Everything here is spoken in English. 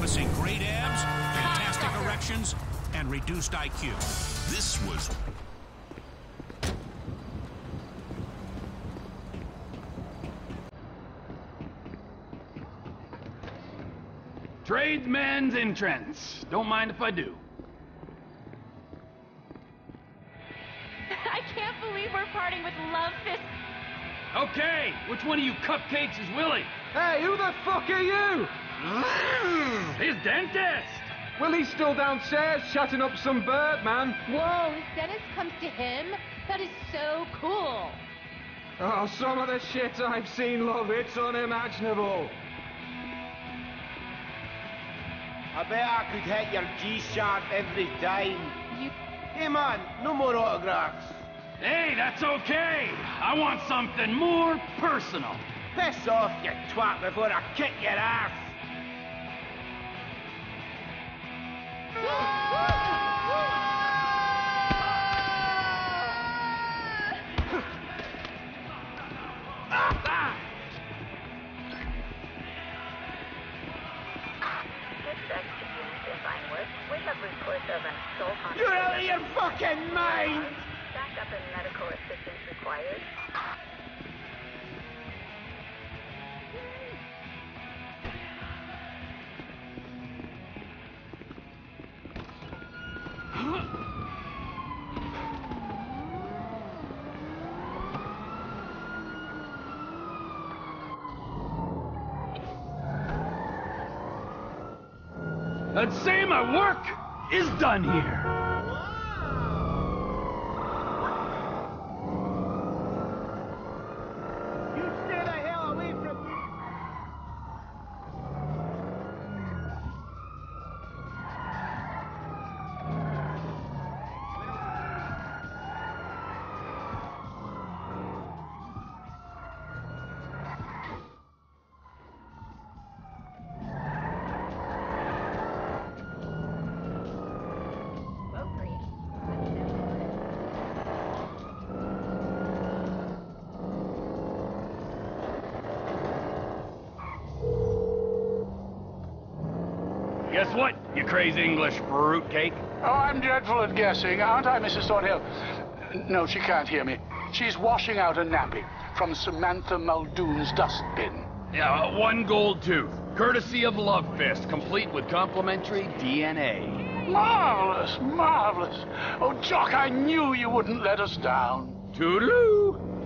promising great abs, fantastic erections, and reduced IQ. This was Tradesman's entrance. Don't mind if I do. I can't believe we're parting with Love Fist. Okay, which one of you cupcakes is Willie? Hey, who the fuck are you? Mm. His dentist! Willie's still downstairs chatting up some bird, man. Whoa, his dentist comes to him? That is so cool. Oh, some of the shit I've seen, love, it's unimaginable. I bet I could hit your G-sharp every time. You Hey man, no more autographs. Hey, that's okay. I want something more personal. Piss off, you twat, before I kick your ass. You're out of your fucking mind! backup and medical assistance required. I'd say my work is done here. You stay the hell away from me! Boat breach. Guess what, you crazy English fruitcake? Oh, I'm dreadful at guessing, aren't I, Mrs. Thornhill? No, she can't hear me. She's washing out a nappy from Samantha Muldoon's dustbin. Yeah, uh, one gold tooth. Courtesy of Love Fist, complete with complimentary DNA. Marvelous, marvelous. Oh, Jock, I knew you wouldn't let us down. Toodaloo!